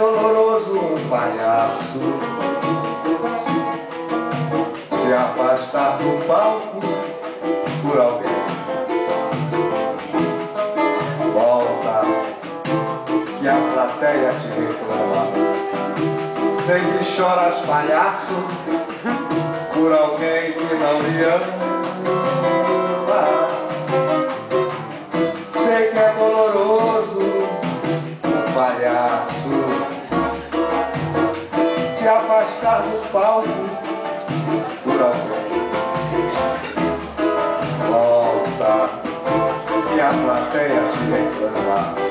doloroso um palhaço se afastar do palco por alguém. Volta, que a plateia te reclama. Sei que choras, palhaço, por alguém que não me ama. Sei que é doloroso um palhaço se afastar do palco por alguém. Volta, que a plateia te reclama.